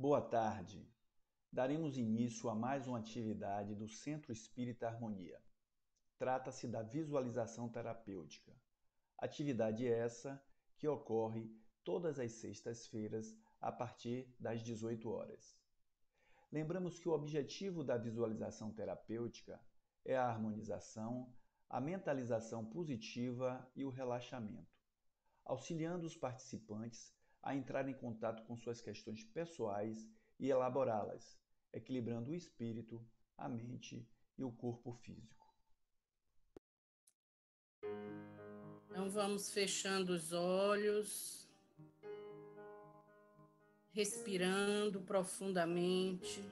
Boa tarde. Daremos início a mais uma atividade do Centro Espírita Harmonia. Trata-se da visualização terapêutica. Atividade essa que ocorre todas as sextas-feiras a partir das 18 horas. Lembramos que o objetivo da visualização terapêutica é a harmonização, a mentalização positiva e o relaxamento, auxiliando os participantes a entrar em contato com suas questões pessoais e elaborá-las, equilibrando o espírito, a mente e o corpo físico. Então vamos fechando os olhos, respirando profundamente,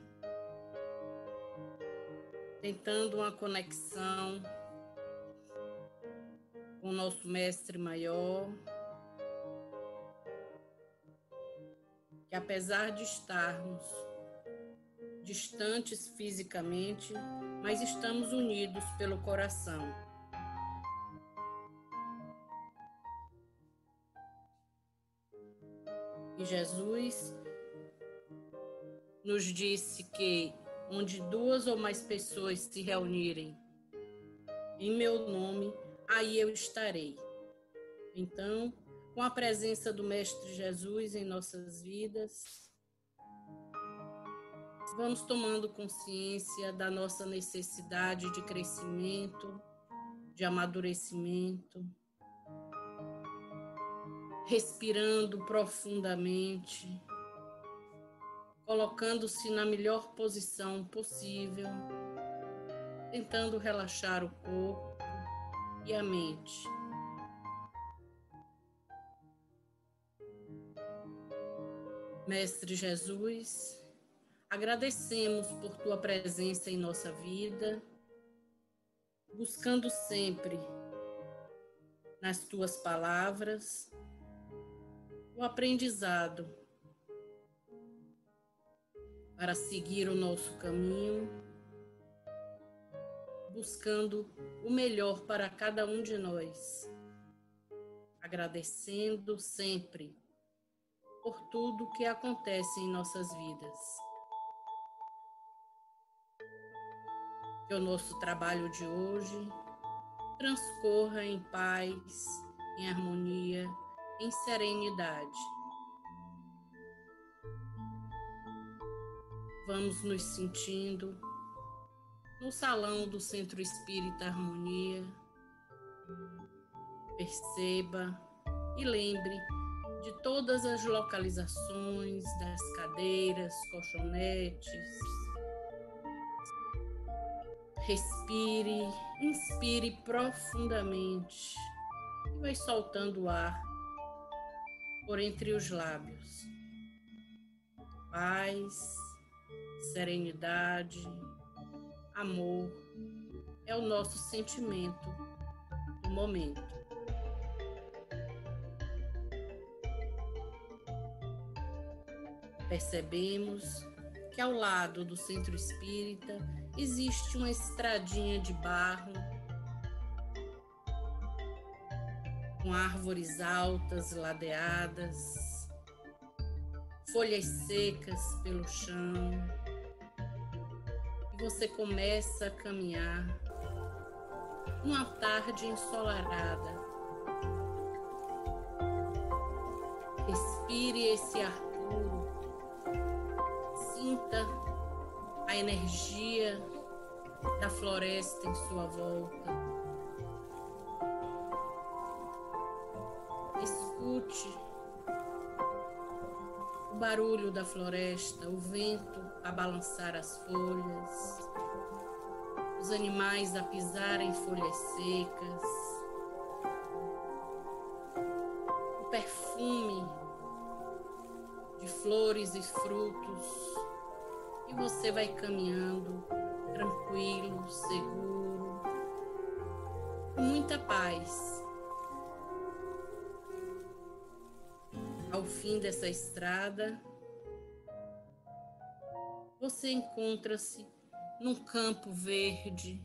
tentando uma conexão com o nosso mestre maior. Que apesar de estarmos distantes fisicamente, mas estamos unidos pelo coração. E Jesus nos disse que onde duas ou mais pessoas se reunirem em meu nome, aí eu estarei. Então, com a presença do Mestre Jesus em nossas vidas. Vamos tomando consciência da nossa necessidade de crescimento, de amadurecimento, respirando profundamente, colocando-se na melhor posição possível, tentando relaxar o corpo e a mente Mestre Jesus, agradecemos por tua presença em nossa vida, buscando sempre nas tuas palavras o aprendizado para seguir o nosso caminho, buscando o melhor para cada um de nós, agradecendo sempre por tudo que acontece em nossas vidas. Que o nosso trabalho de hoje transcorra em paz, em harmonia, em serenidade. Vamos nos sentindo no salão do Centro Espírita Harmonia. Perceba e lembre de todas as localizações das cadeiras, colchonetes. Respire, inspire profundamente e vai soltando o ar por entre os lábios. Paz, serenidade, amor é o nosso sentimento do momento. Percebemos que ao lado do centro espírita existe uma estradinha de barro com árvores altas, ladeadas, folhas secas pelo chão. E você começa a caminhar numa tarde ensolarada. Respire esse ar puro Sinta a energia da floresta em sua volta. Escute o barulho da floresta, o vento a balançar as folhas, os animais a pisar em folhas secas, o perfume de flores e frutos e você vai caminhando tranquilo, seguro, com muita paz. Ao fim dessa estrada, você encontra-se num campo verde.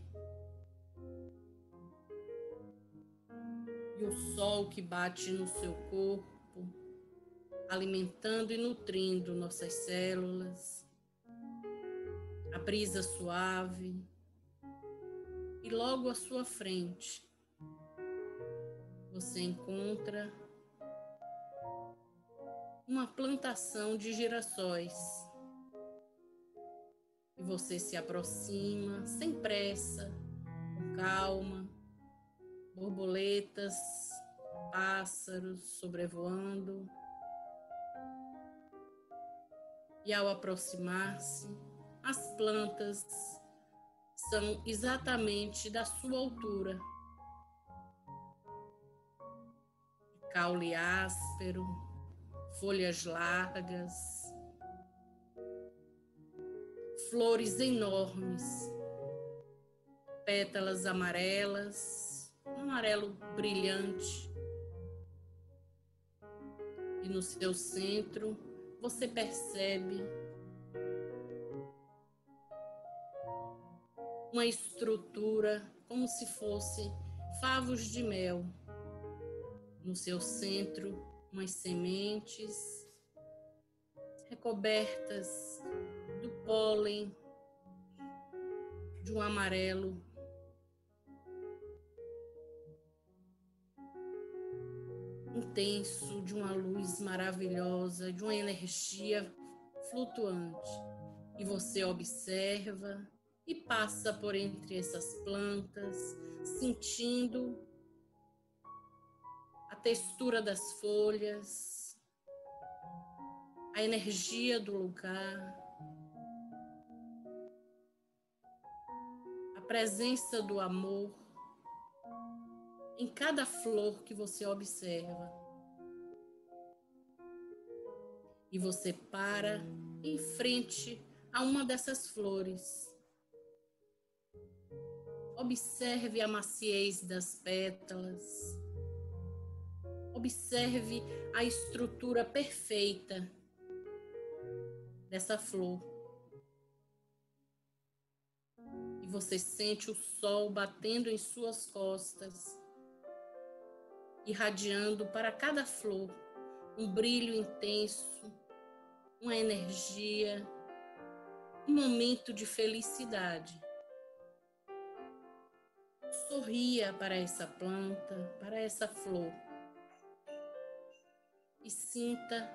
E o sol que bate no seu corpo alimentando e nutrindo nossas células, a brisa suave, e logo à sua frente você encontra uma plantação de girassóis. E você se aproxima sem pressa, com calma, borboletas, pássaros sobrevoando. E ao aproximar-se, as plantas são exatamente da sua altura. Caule áspero, folhas largas, flores enormes, pétalas amarelas, um amarelo brilhante. E no seu centro você percebe uma estrutura como se fosse favos de mel. No seu centro, umas sementes recobertas do pólen de um amarelo intenso, de uma luz maravilhosa, de uma energia flutuante. E você observa e passa por entre essas plantas, sentindo a textura das folhas, a energia do lugar, a presença do amor em cada flor que você observa. E você para em frente a uma dessas flores Observe a maciez das pétalas. Observe a estrutura perfeita dessa flor. E você sente o sol batendo em suas costas, irradiando para cada flor um brilho intenso, uma energia, um momento de felicidade sorria para essa planta, para essa flor. E sinta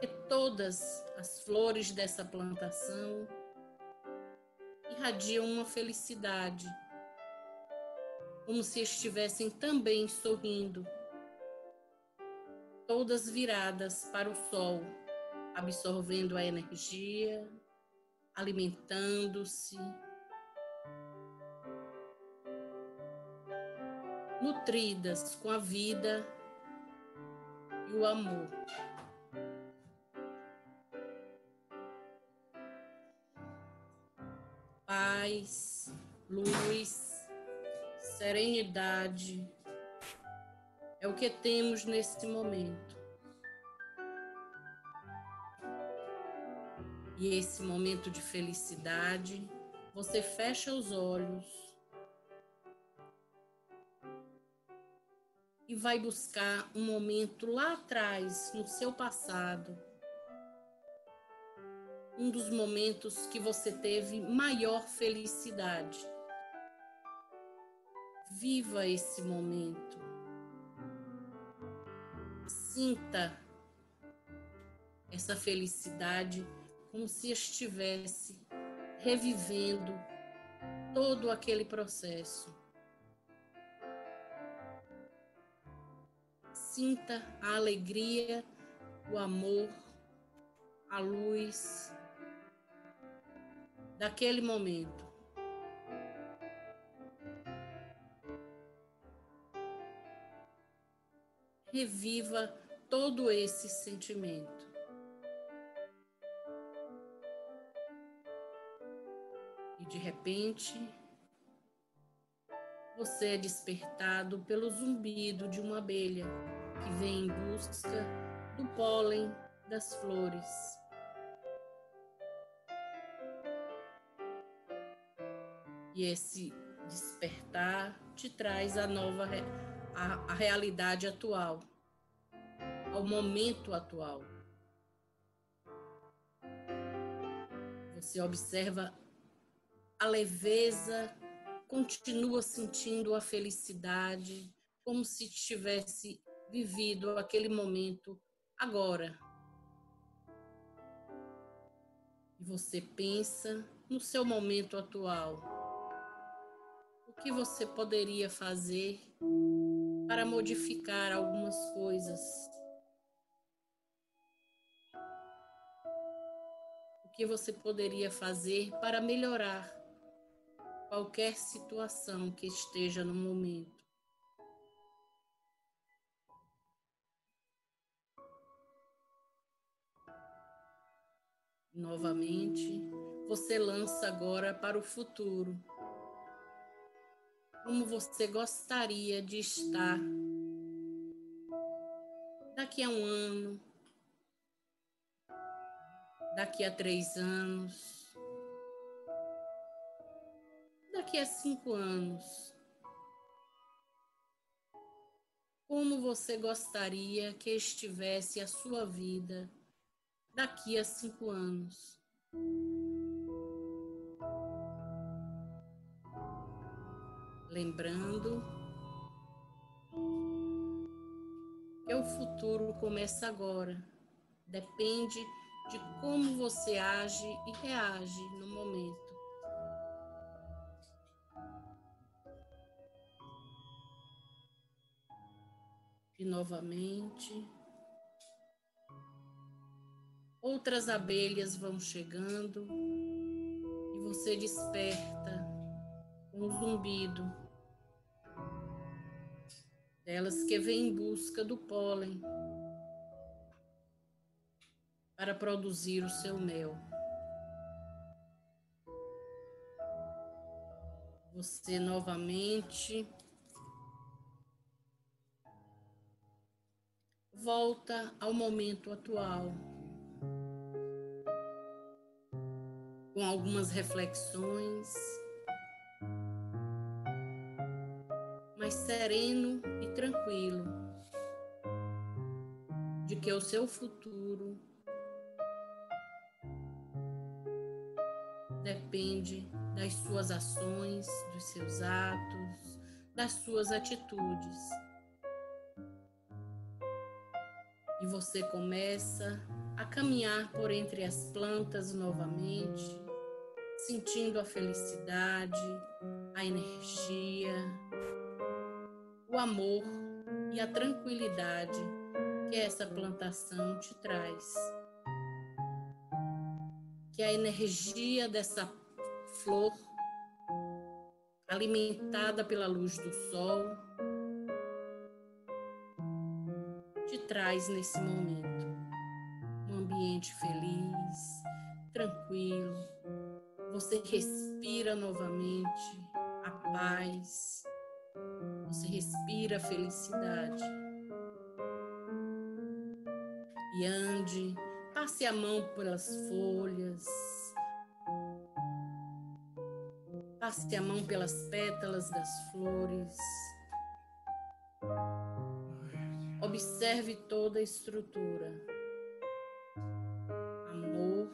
que todas as flores dessa plantação irradiam uma felicidade, como se estivessem também sorrindo, todas viradas para o sol, absorvendo a energia, alimentando-se nutridas com a vida e o amor. Paz, luz, serenidade é o que temos neste momento. E esse momento de felicidade, você fecha os olhos e vai buscar um momento lá atrás, no seu passado, um dos momentos que você teve maior felicidade. Viva esse momento. Sinta essa felicidade como se estivesse revivendo todo aquele processo. Sinta a alegria, o amor, a luz daquele momento. Reviva todo esse sentimento. E de repente, você é despertado pelo zumbido de uma abelha que vem em busca do pólen das flores. E esse despertar te traz a nova a, a realidade atual, ao momento atual. Você observa a leveza, continua sentindo a felicidade, como se tivesse vivido aquele momento agora. E você pensa no seu momento atual. O que você poderia fazer para modificar algumas coisas? O que você poderia fazer para melhorar qualquer situação que esteja no momento? Novamente, você lança agora para o futuro. Como você gostaria de estar daqui a um ano, daqui a três anos, daqui a cinco anos. Como você gostaria que estivesse a sua vida? Daqui a cinco anos. Lembrando que o futuro começa agora, depende de como você age e reage no momento. E novamente. Outras abelhas vão chegando e você desperta um zumbido delas que vêm em busca do pólen para produzir o seu mel. Você novamente volta ao momento atual. Com algumas reflexões, mas sereno e tranquilo, de que o seu futuro depende das suas ações, dos seus atos, das suas atitudes. E você começa a caminhar por entre as plantas novamente, sentindo a felicidade, a energia, o amor e a tranquilidade que essa plantação te traz. Que a energia dessa flor, alimentada pela luz do sol, te traz nesse momento um ambiente feliz, tranquilo, você respira novamente a paz, você respira a felicidade. E ande, passe a mão pelas folhas, passe a mão pelas pétalas das flores. Observe toda a estrutura. Amor,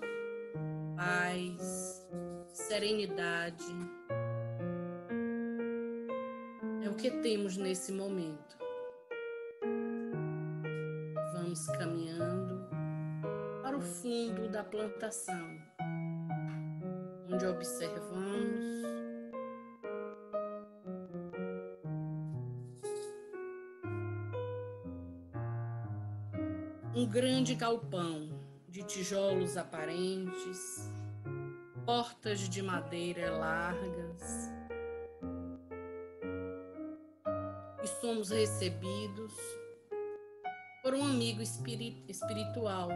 paz, serenidade. É o que temos nesse momento. Vamos caminhando para o fundo da plantação, onde observamos um grande galpão de tijolos aparentes portas de madeira largas. E somos recebidos por um amigo espiritual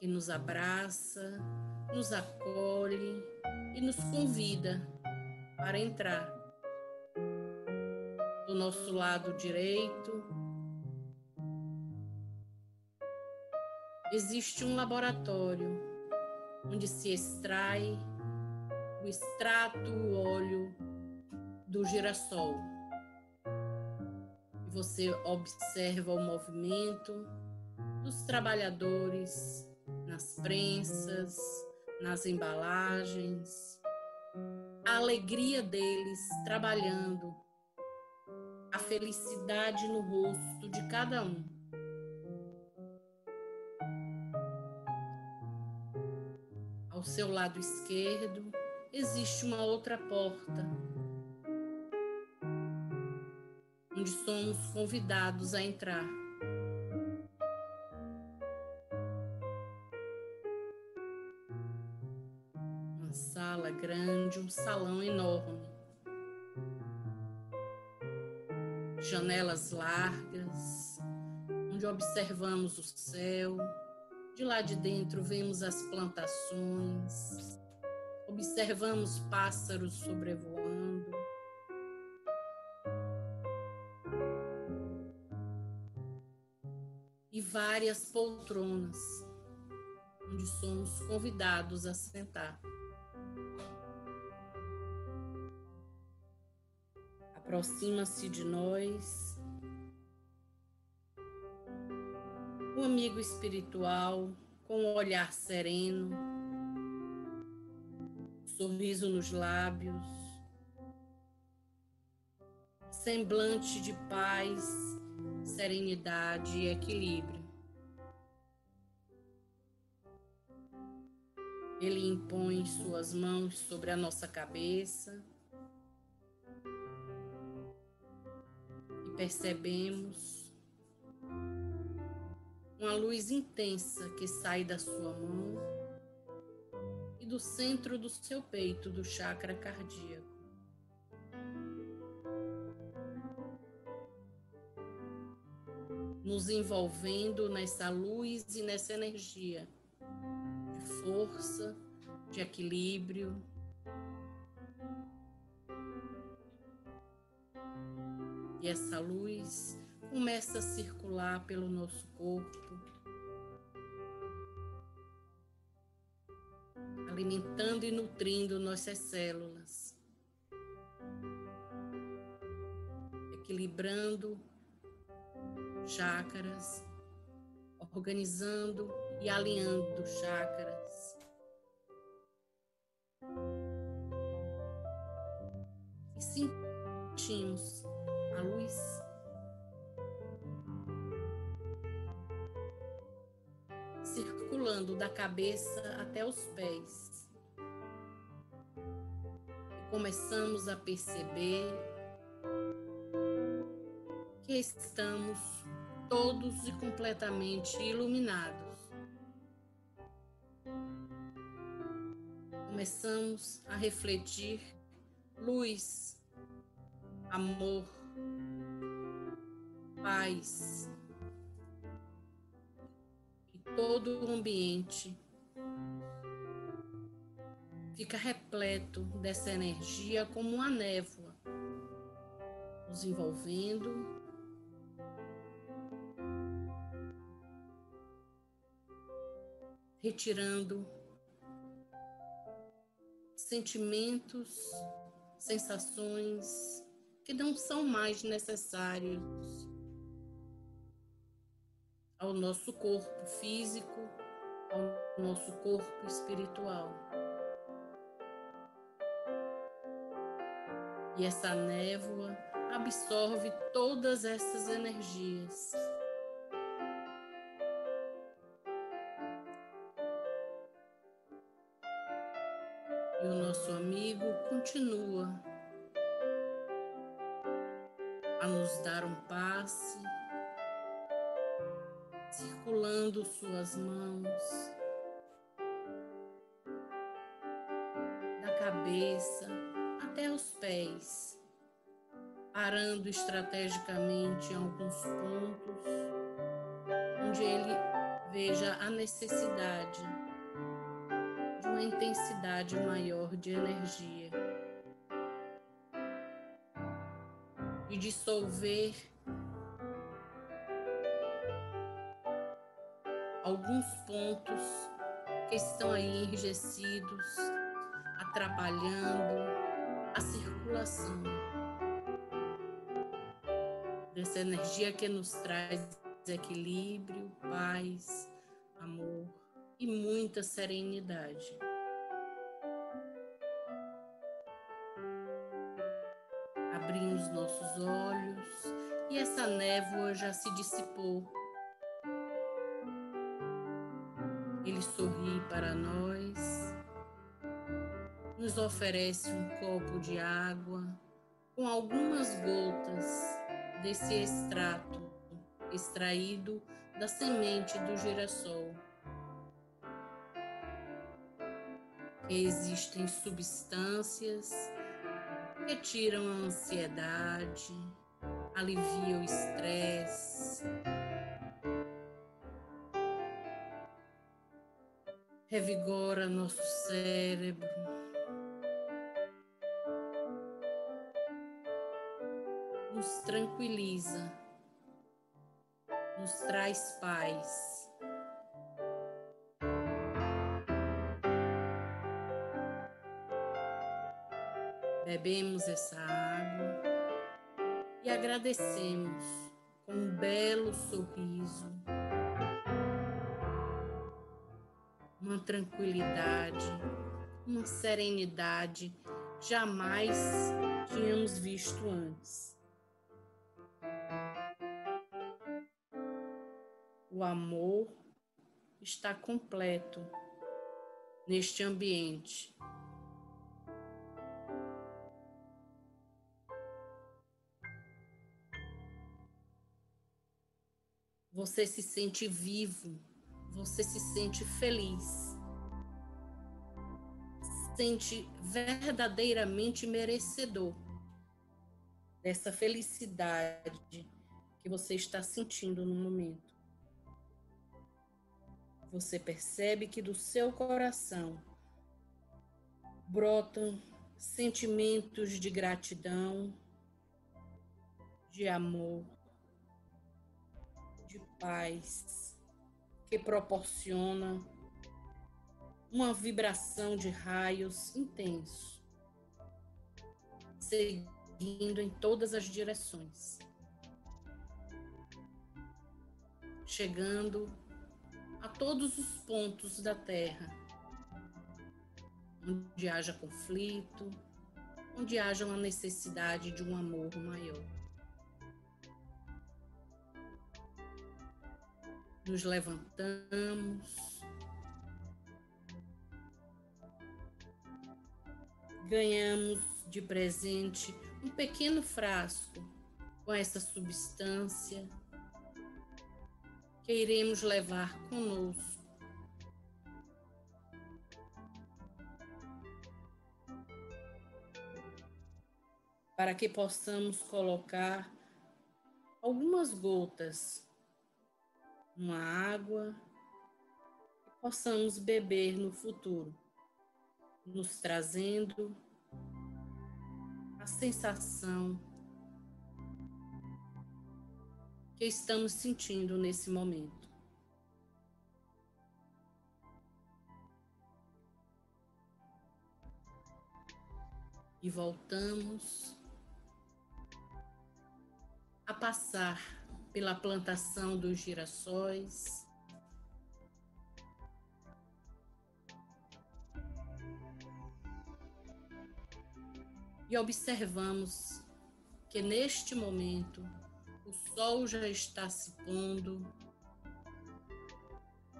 que nos abraça, nos acolhe e nos convida para entrar. Do nosso lado direito, existe um laboratório onde se extrai o extrato, o óleo do girassol. Você observa o movimento dos trabalhadores nas prensas, nas embalagens, a alegria deles trabalhando, a felicidade no rosto de cada um. Seu lado esquerdo existe uma outra porta, onde somos convidados a entrar. grande, um salão enorme. Janelas largas, onde observamos o céu. De lá de dentro vemos as plantações, observamos pássaros sobrevoando. E várias poltronas, onde somos convidados a sentar. aproxima-se de nós. Amigo espiritual com um olhar sereno, sorriso nos lábios, semblante de paz, serenidade e equilíbrio. Ele impõe suas mãos sobre a nossa cabeça percebemos uma luz intensa que sai da sua mão e do centro do seu peito, do chakra cardíaco. Nos envolvendo nessa luz e nessa energia de força, de equilíbrio, E essa luz começa a circular pelo nosso corpo, alimentando e nutrindo nossas células, equilibrando chakras, organizando e alinhando chakras. E sentimos Da cabeça até os pés. E começamos a perceber que estamos todos e completamente iluminados. Começamos a refletir luz, amor, paz. Todo o ambiente fica repleto dessa energia como uma névoa, nos envolvendo. Retirando sentimentos, sensações que não são mais necessários ao nosso corpo físico, ao nosso corpo espiritual. E essa névoa absorve todas essas energias. E o nosso amigo continua a nos dar um passe circulando suas mãos da cabeça até os pés, parando estrategicamente em alguns pontos onde ele veja a necessidade de uma intensidade maior de energia e dissolver alguns pontos que estão aí enrijecidos, atrapalhando a circulação essa energia que nos traz equilíbrio, paz, amor e muita serenidade. Abrimos nossos olhos e essa névoa já se dissipou. Sorri para nós, nos oferece um copo de água com algumas gotas desse extrato extraído da semente do girassol. Existem substâncias que tiram a ansiedade, aliviam o estresse, revigora nosso cérebro, nos tranquiliza, nos traz paz. Bebemos essa água e agradecemos com um belo sorriso, tranquilidade, uma serenidade jamais tínhamos visto antes. O amor está completo neste ambiente. Você se sente vivo, você se sente feliz, sente verdadeiramente merecedor dessa felicidade que você está sentindo no momento. Você percebe que do seu coração brotam sentimentos de gratidão, de amor, de paz, que proporciona uma vibração de raios intenso, seguindo em todas as direções, chegando a todos os pontos da Terra, onde haja conflito, onde haja uma necessidade de um amor maior. Nos levantamos, ganhamos de presente um pequeno frasco com essa substância que iremos levar conosco. Para que possamos colocar algumas gotas numa água e possamos beber no futuro, nos trazendo a sensação que estamos sentindo nesse momento. E voltamos a passar pela plantação dos girassóis. E observamos que neste momento sol já está se pondo,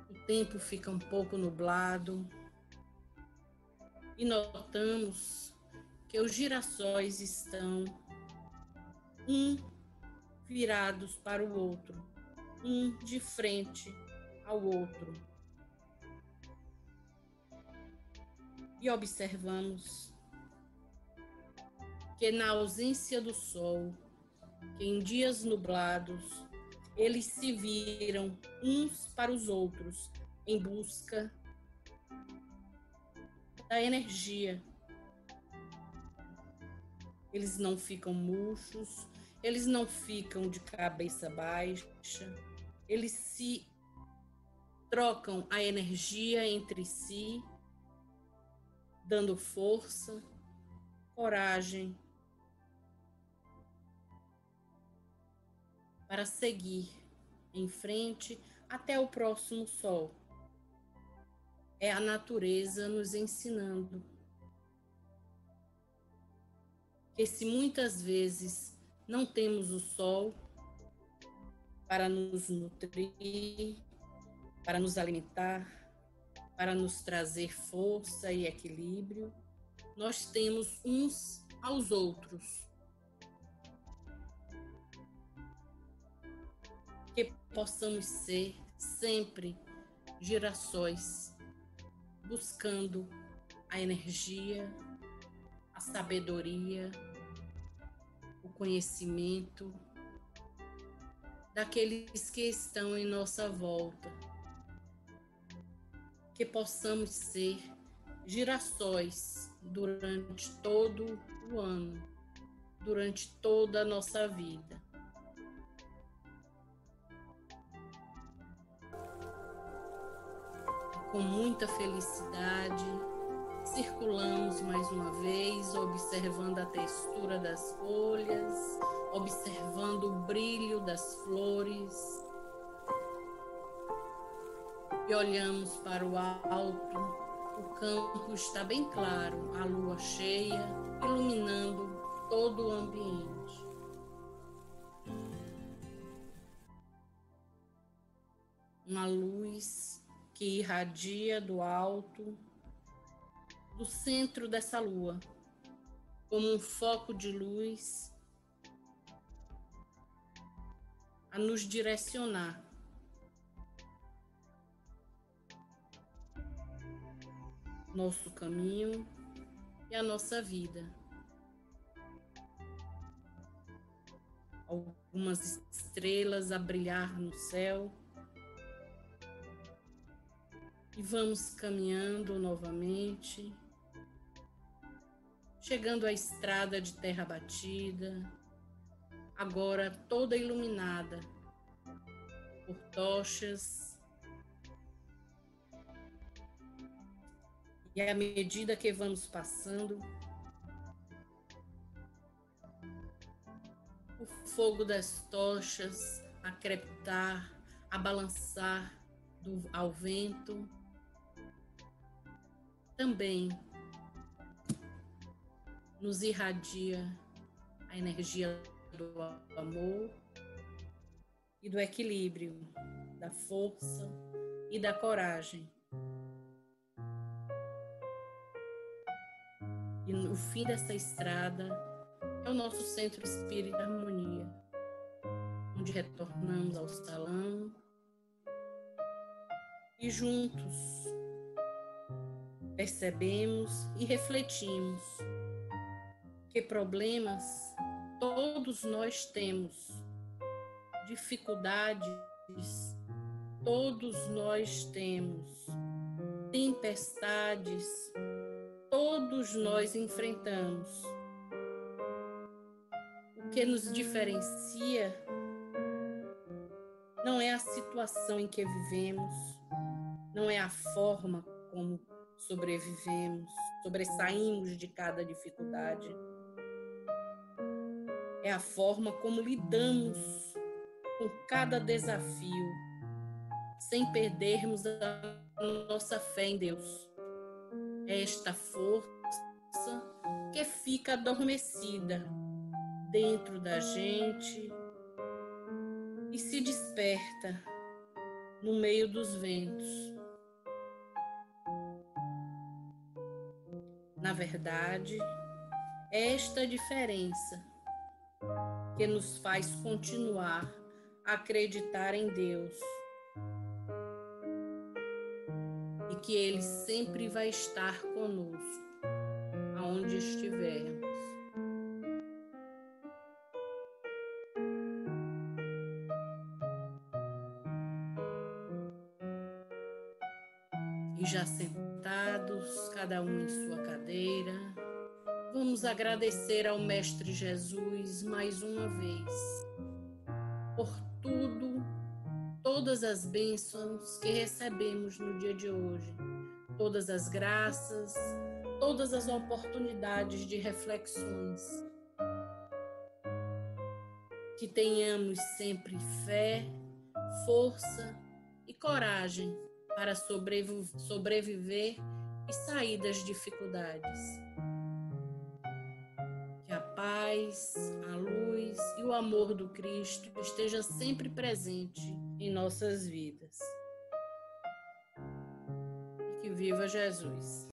o tempo fica um pouco nublado e notamos que os girassóis estão um virados para o outro, um de frente ao outro. E observamos que na ausência do sol, que em dias nublados eles se viram uns para os outros em busca da energia. Eles não ficam murchos, eles não ficam de cabeça baixa, eles se trocam a energia entre si, dando força, coragem para seguir em frente até o próximo sol. É a natureza nos ensinando que se muitas vezes não temos o sol para nos nutrir, para nos alimentar, para nos trazer força e equilíbrio, nós temos uns aos outros. Possamos ser sempre girassóis, buscando a energia, a sabedoria, o conhecimento daqueles que estão em nossa volta. Que possamos ser girassóis durante todo o ano, durante toda a nossa vida. Com muita felicidade, circulamos mais uma vez, observando a textura das folhas, observando o brilho das flores. E olhamos para o alto, o campo está bem claro, a lua cheia, iluminando todo o ambiente. Uma luz que irradia do alto do centro dessa lua, como um foco de luz a nos direcionar. Nosso caminho e a nossa vida. Algumas estrelas a brilhar no céu. E vamos caminhando novamente chegando à estrada de terra batida, agora toda iluminada por tochas. E à medida que vamos passando, o fogo das tochas a crepitar, a balançar do, ao vento, também nos irradia a energia do amor e do equilíbrio, da força e da coragem. E no fim dessa estrada é o nosso centro espírita harmonia, onde retornamos ao salão e juntos percebemos e refletimos que problemas todos nós temos, dificuldades todos nós temos, tempestades todos nós enfrentamos. O que nos diferencia não é a situação em que vivemos, não é a forma como sobrevivemos, sobressaímos de cada dificuldade é a forma como lidamos com cada desafio, sem perdermos a nossa fé em Deus. É esta força que fica adormecida dentro da gente e se desperta no meio dos ventos. Verdade, esta diferença que nos faz continuar a acreditar em Deus e que Ele sempre vai estar conosco, aonde estivermos. E já sentados, cada um em sua cadeira, Vamos agradecer ao Mestre Jesus mais uma vez por tudo, todas as bênçãos que recebemos no dia de hoje, todas as graças, todas as oportunidades de reflexões. que tenhamos sempre fé, força e coragem para sobreviver e sair das dificuldades. Que a paz, a luz e o amor do Cristo esteja sempre presente em nossas vidas. E que viva Jesus!